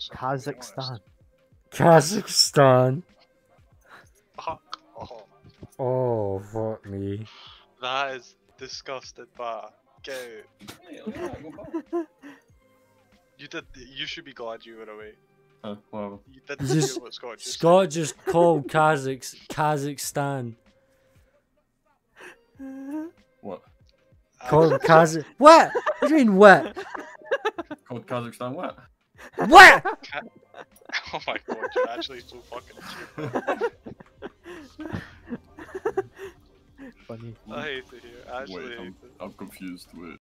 disgusting, to be Kazakhstan. Kazakhstan. Fuck off. Oh, fuck me. That is disgusted but get out. Go. You did. You should be glad you were away. Uh, well, You didn't Just- what Scott just Scott just called Kha'Zix Kazakhstan. what? Called Kazakh. What? What do you mean what? Called Kazakhstan what? What? Oh my god, you're actually so fucking stupid. Funny. I hate to hear. I actually Wait, I'm. I'm confused. Wait.